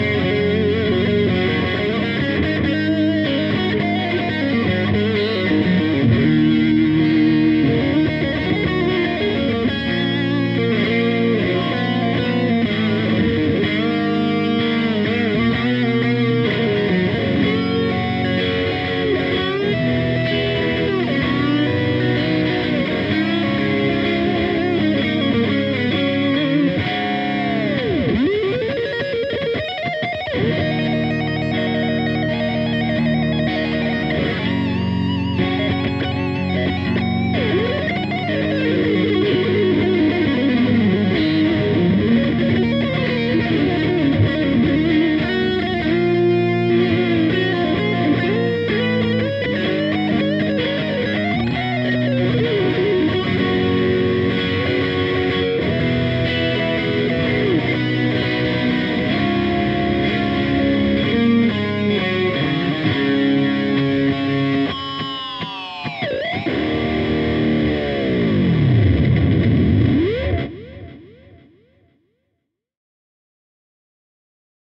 Música